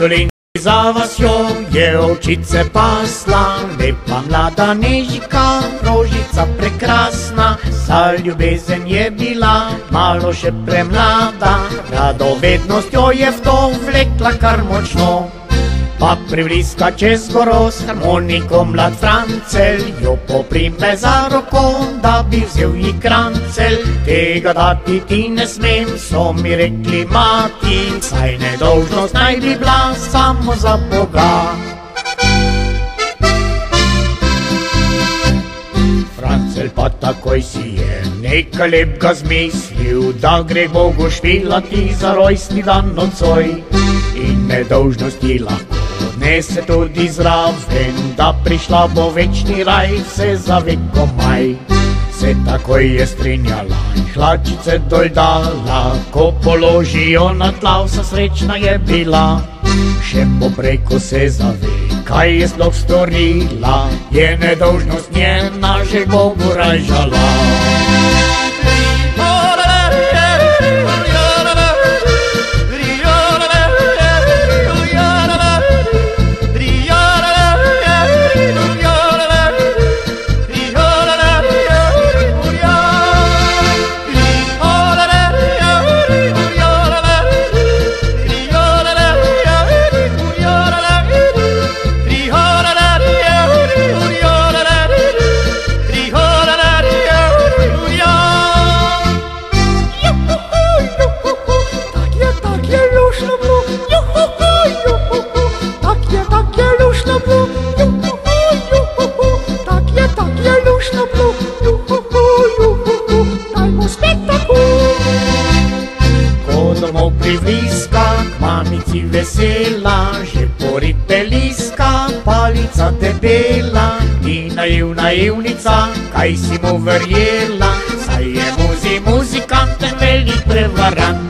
dolin za vasjo je ovčice pasla, lepa mlada nežika, rožica prekrasna, za ljubezen je bila malo še premlada, radovednostjo je v to vlekla kar močno. Pa privliska čez goro s harmoniko mlad Francel, jo poprime za roko, da bi vzel ji krancel. Tega dati ti ne smem, so mi rekli mati, saj nedolžnost naj bi bila samo za Boga. Francel pa takoj si je nekaj lepega zmislil, da gre Bogu špilati za rojstni dan nocoj in nedolžnosti lahko odnese tudi zraven, da prišla bo večni raj, vse za veko maj. Se takoj je strinjala in hlačice dol dala, ko položijo na tla, vsa srečna je bila. Še poprej, ko se zave, kaj je sploh storila, je nedolžnost njena že Bogu ražala. Domov privliska, k mamici vesela, že poripeliska, palica debela, ni naiv naivnica, kaj si mu verjela, saj je muzi muzikant, ten velik prevarant.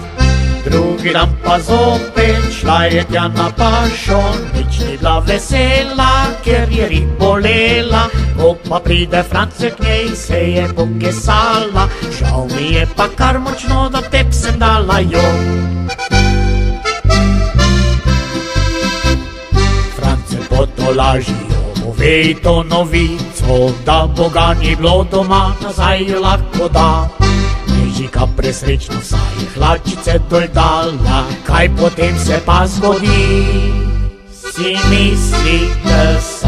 Drugi dan pa zopet šla je tja na pašo, nič ni bila vesela, ker je rit bolela. Ko pa pride France k njej, se je pokesala, žal mi je pa kar močno, da tep sem dala jo. France potolažijo, povej to novico, da Boga ni bilo doma, nazaj jo lahko da. Nežika presrečno saj je hlačice dol dala, kaj potem se pa zgodi? Si mislite,